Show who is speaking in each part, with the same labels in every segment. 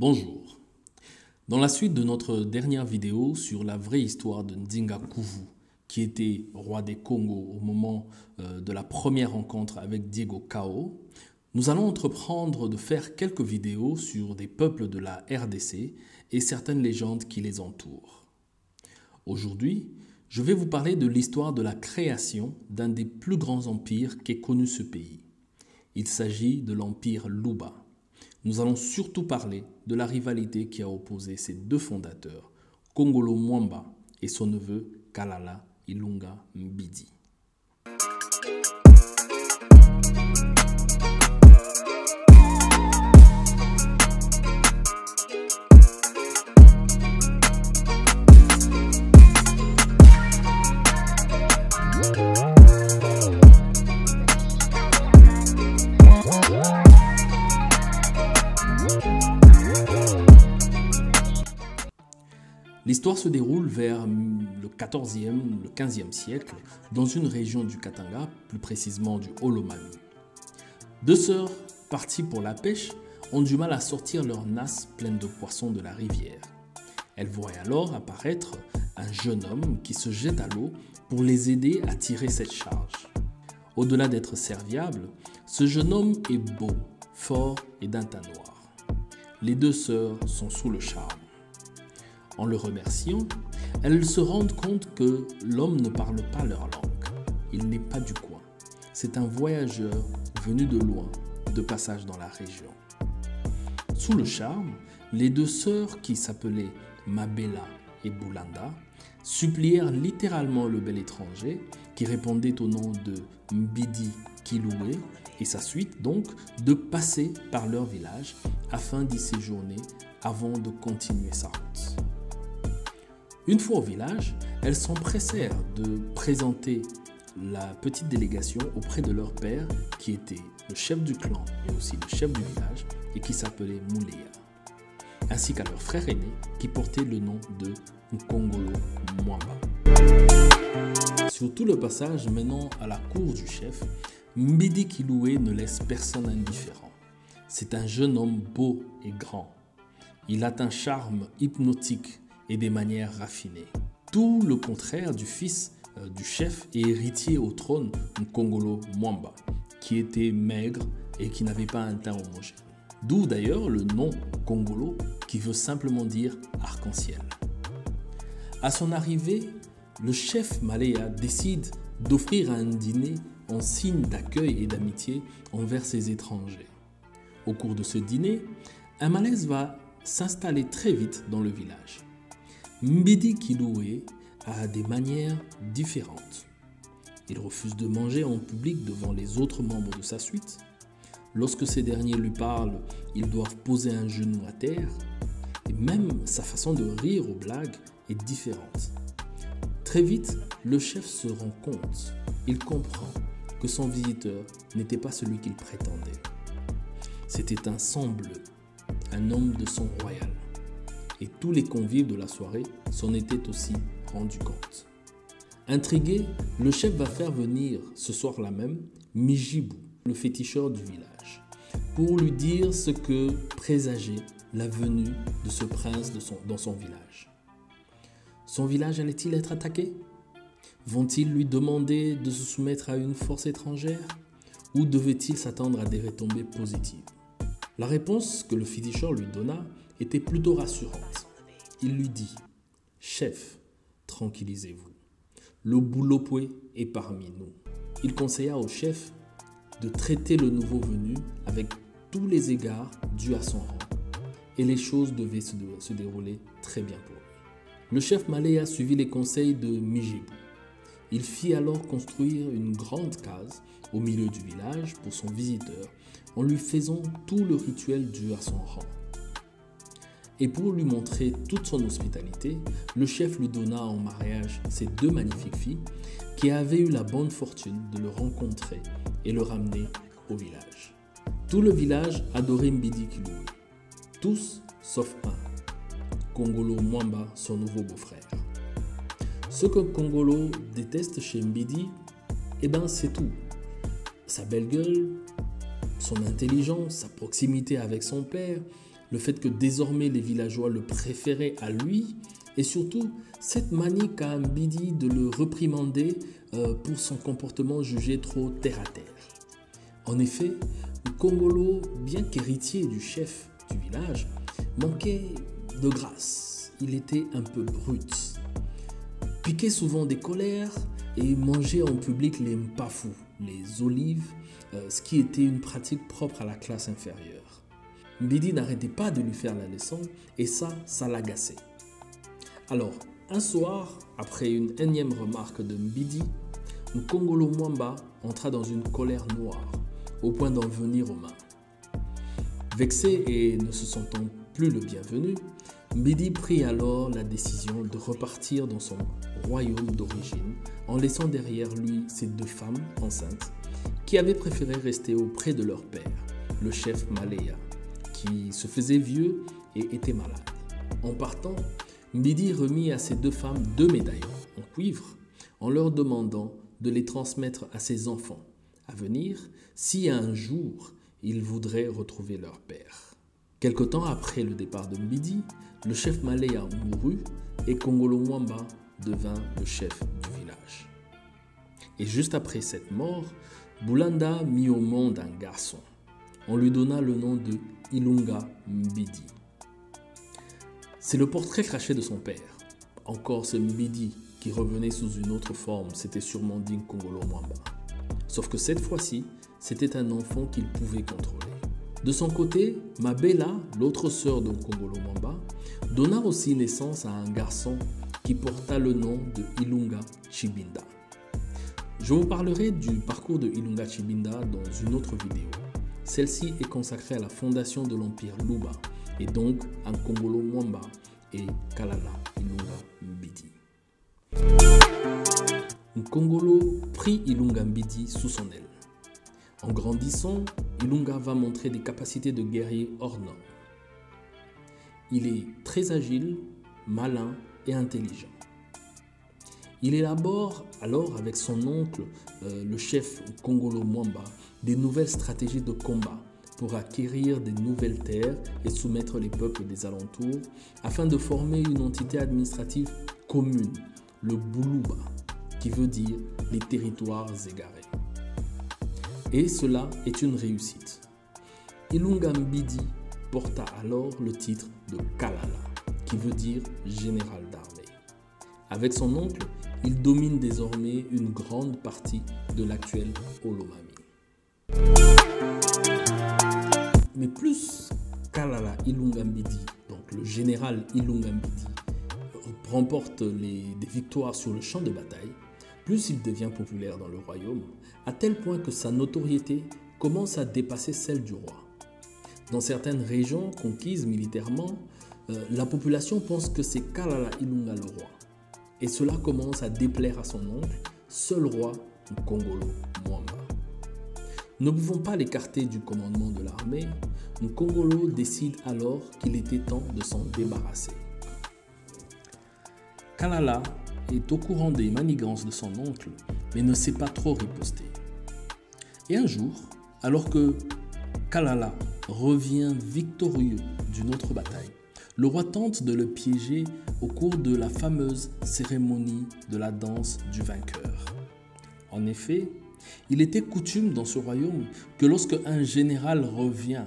Speaker 1: Bonjour. Dans la suite de notre dernière vidéo sur la vraie histoire de Ndinga Kuvu, qui était roi des Congo au moment euh, de la première rencontre avec Diego Cao, nous allons entreprendre de faire quelques vidéos sur des peuples de la RDC et certaines légendes qui les entourent. Aujourd'hui, je vais vous parler de l'histoire de la création d'un des plus grands empires qu'ait connu ce pays. Il s'agit de l'empire Luba. Nous allons surtout parler de la rivalité qui a opposé ces deux fondateurs, Kongolo Mwamba et son neveu Kalala Ilunga Mbidi. L'histoire se déroule vers le 14e, le 15e siècle dans une région du Katanga, plus précisément du Holomami. Deux sœurs, parties pour la pêche, ont du mal à sortir leurs nasses pleines de poissons de la rivière. Elles voient alors apparaître un jeune homme qui se jette à l'eau pour les aider à tirer cette charge. Au-delà d'être serviable, ce jeune homme est beau, fort et d'un teint noir. Les deux sœurs sont sous le charme. En le remerciant, elles se rendent compte que l'homme ne parle pas leur langue. Il n'est pas du coin. C'est un voyageur venu de loin, de passage dans la région. Sous le charme, les deux sœurs qui s'appelaient Mabella et Boulanda supplièrent littéralement le bel étranger qui répondait au nom de Mbidi Kiloué et sa suite donc de passer par leur village afin d'y séjourner avant de continuer sa route. Une fois au village, elles s'empressèrent de présenter la petite délégation auprès de leur père, qui était le chef du clan et aussi le chef du village, et qui s'appelait Mouléa, ainsi qu'à leur frère aîné, qui portait le nom de Nkongolo Mwamba. Sur tout le passage menant à la cour du chef, Mbidi Kiloué ne laisse personne indifférent. C'est un jeune homme beau et grand. Il a un charme hypnotique et des manières raffinées. Tout le contraire du fils euh, du chef et héritier au trône, Nkongolo Mwamba, qui était maigre et qui n'avait pas un teint homogène. D'où d'ailleurs le nom Kongolo qui veut simplement dire arc-en-ciel. À son arrivée, le chef malaya décide d'offrir un dîner en signe d'accueil et d'amitié envers ses étrangers. Au cours de ce dîner, un malaise va s'installer très vite dans le village. Mbidi Kiloué a des manières différentes. Il refuse de manger en public devant les autres membres de sa suite. Lorsque ces derniers lui parlent, ils doivent poser un genou à terre. Et même sa façon de rire aux blagues est différente. Très vite, le chef se rend compte, il comprend que son visiteur n'était pas celui qu'il prétendait. C'était un sang bleu, un homme de sang royal et tous les convives de la soirée s'en étaient aussi rendus compte. Intrigué, le chef va faire venir ce soir-là même Mijibou, le féticheur du village, pour lui dire ce que présageait la venue de ce prince dans son village. Son village allait-il être attaqué? Vont-ils lui demander de se soumettre à une force étrangère? Ou devait-il s'attendre à des retombées positives? La réponse que le féticheur lui donna était plutôt rassurante. Il lui dit Chef, tranquillisez-vous. Le boulopoué est parmi nous. Il conseilla au chef de traiter le nouveau venu avec tous les égards dus à son rang. Et les choses devaient se dérouler très bien pour lui. Le chef malais a suivi les conseils de Mijibou. Il fit alors construire une grande case au milieu du village pour son visiteur en lui faisant tout le rituel dû à son rang. Et pour lui montrer toute son hospitalité, le chef lui donna en mariage ces deux magnifiques filles qui avaient eu la bonne fortune de le rencontrer et le ramener au village. Tout le village adorait Mbidi Kiloué. Tous sauf un, Kongolo Mwamba, son nouveau beau-frère. Ce que Kongolo déteste chez Mbidi, eh ben c'est tout. Sa belle gueule, son intelligence, sa proximité avec son père, le fait que désormais les villageois le préféraient à lui, et surtout cette manie qu'a Mbidi de le reprimander euh, pour son comportement jugé trop terre-à-terre. En effet, le Congolo, bien qu'héritier du chef du village, manquait de grâce. Il était un peu brut. Piquait souvent des colères et mangeait en public les mpafous, les olives, euh, ce qui était une pratique propre à la classe inférieure. Mbidi n'arrêtait pas de lui faire la leçon et ça, ça l'agaçait. Alors, un soir, après une énième remarque de Mbidi, Nkongolo Mwamba entra dans une colère noire, au point d'en venir aux mains. Vexé et ne se sentant plus le bienvenu, Mbidi prit alors la décision de repartir dans son royaume d'origine en laissant derrière lui ses deux femmes enceintes qui avaient préféré rester auprès de leur père, le chef Malaya, qui se faisait vieux et était malade. En partant, Mbidi remit à ces deux femmes deux médaillons en cuivre en leur demandant de les transmettre à ses enfants à venir si un jour ils voudraient retrouver leur père. Quelque temps après le départ de Mbidi, le chef Malaya mourut et Kongolo Mwamba devint le chef du village. Et juste après cette mort, Boulanda mit au monde un garçon. On lui donna le nom de Ilunga Mbidi. C'est le portrait craché de son père. Encore ce Mbidi qui revenait sous une autre forme, c'était sûrement Ding Kongolo Mwamba. Sauf que cette fois-ci, c'était un enfant qu'il pouvait contrôler. De son côté, Mabela, l'autre sœur de Kongolo Mwamba, donna aussi naissance à un garçon qui porta le nom de Ilunga Chibinda. Je vous parlerai du parcours de Ilunga Chibinda dans une autre vidéo. Celle-ci est consacrée à la fondation de l'empire Luba et donc à Kongolo Mwamba et Kalala Ilunga Mbidi. Nkongolo prit Ilunga Mbidi sous son aile. En grandissant, Ilunga va montrer des capacités de guerrier hors normes. Il est très agile, malin et intelligent. Il élabore alors avec son oncle, euh, le chef Kongolo Mwamba, des nouvelles stratégies de combat pour acquérir des nouvelles terres et soumettre les peuples des alentours afin de former une entité administrative commune, le Buluba, qui veut dire les territoires égarés. Et cela est une réussite. Ilunga Mbidi porta alors le titre de Kalala, qui veut dire général d'armée. Avec son oncle, il domine désormais une grande partie de l'actuel Olomami. Mais plus Kalala Ilungambidi, donc le général Ilungambidi, remporte des victoires sur le champ de bataille, plus il devient populaire dans le royaume, à tel point que sa notoriété commence à dépasser celle du roi. Dans certaines régions conquises militairement, euh, la population pense que c'est Kalala Ilunga le roi. Et cela commence à déplaire à son oncle, seul roi Nkongolo Mwamba. Ne pouvant pas l'écarter du commandement de l'armée, Nkongolo décide alors qu'il était temps de s'en débarrasser. Kalala est au courant des manigances de son oncle, mais ne sait pas trop riposter. Et un jour, alors que Kalala revient victorieux d'une autre bataille, le roi tente de le piéger au cours de la fameuse cérémonie de la danse du vainqueur. En effet, il était coutume dans ce royaume que lorsque un général revient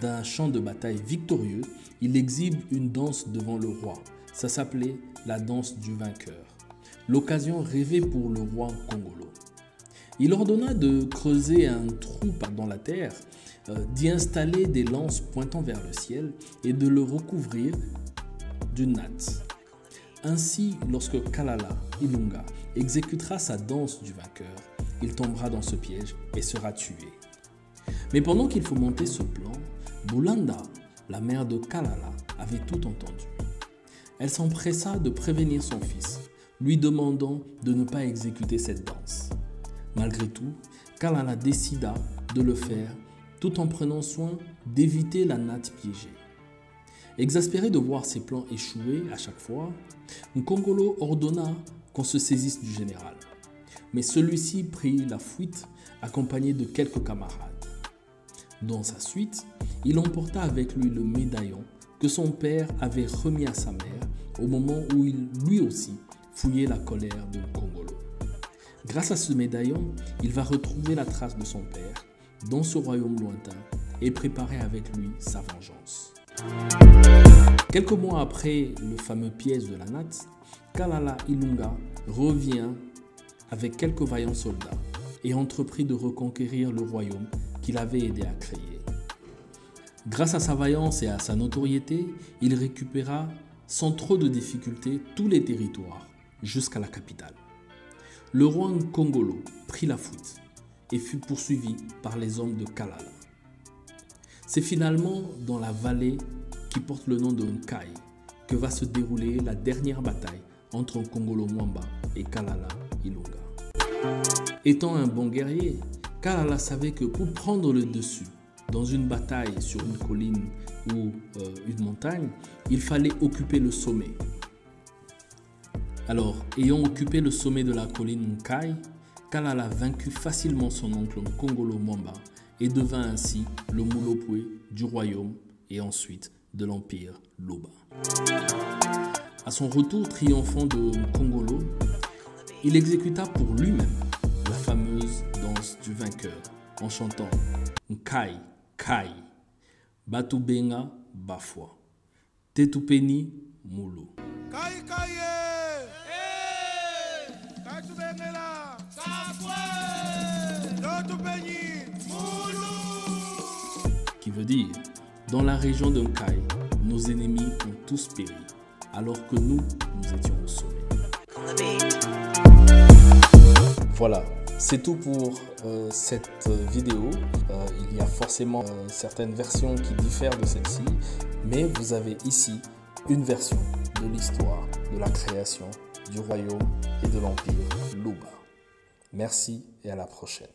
Speaker 1: d'un champ de bataille victorieux, il exhibe une danse devant le roi. Ça s'appelait la danse du vainqueur. L'occasion rêvée pour le roi Congolo. Il ordonna de creuser un trou dans la terre, euh, d'y installer des lances pointant vers le ciel et de le recouvrir d'une natte. Ainsi, lorsque Kalala Ilunga exécutera sa danse du vainqueur, il tombera dans ce piège et sera tué. Mais pendant qu'il faut monter ce plan, Bulanda, la mère de Kalala, avait tout entendu. Elle s'empressa de prévenir son fils, lui demandant de ne pas exécuter cette danse. Malgré tout, Kalala décida de le faire tout en prenant soin d'éviter la natte piégée. Exaspéré de voir ses plans échouer à chaque fois, Nkongolo ordonna qu'on se saisisse du général. Mais celui-ci prit la fuite accompagné de quelques camarades. Dans sa suite, il emporta avec lui le médaillon que son père avait remis à sa mère au moment où il lui aussi fouillait la colère de Congolo. Grâce à ce médaillon, il va retrouver la trace de son père dans ce royaume lointain et préparer avec lui sa vengeance. Quelques mois après le fameux piège de la natte, Kalala Ilunga revient avec quelques vaillants soldats et entreprit de reconquérir le royaume qu'il avait aidé à créer. Grâce à sa vaillance et à sa notoriété, il récupéra sans trop de difficultés tous les territoires jusqu'à la capitale. Le roi Nkongolo prit la fuite et fut poursuivi par les hommes de Kalala. C'est finalement dans la vallée qui porte le nom de Nkai que va se dérouler la dernière bataille entre Nkongolo Mwamba et Kalala Ilunga. Étant un bon guerrier, Kalala savait que pour prendre le dessus dans une bataille sur une colline ou euh, une montagne, il fallait occuper le sommet. Alors, ayant occupé le sommet de la colline Nkai, Kalala vaincut facilement son oncle Nkongolo Mwamba et devint ainsi le Mulopwe du royaume et ensuite de l'empire Loba. À son retour triomphant de Nkongolo, il exécuta pour lui-même la fameuse danse du vainqueur en chantant Nkai Kai, Batubenga Bafwa, Tetupeni Mulu. Kai Kai dire, dans la région de Kai, nos ennemis ont tous péri, alors que nous, nous étions au sommet. Voilà, c'est tout pour euh, cette vidéo. Euh, il y a forcément euh, certaines versions qui diffèrent de celle-ci, mais vous avez ici une version de l'histoire de la création du royaume et de l'empire Luba. Merci et à la prochaine.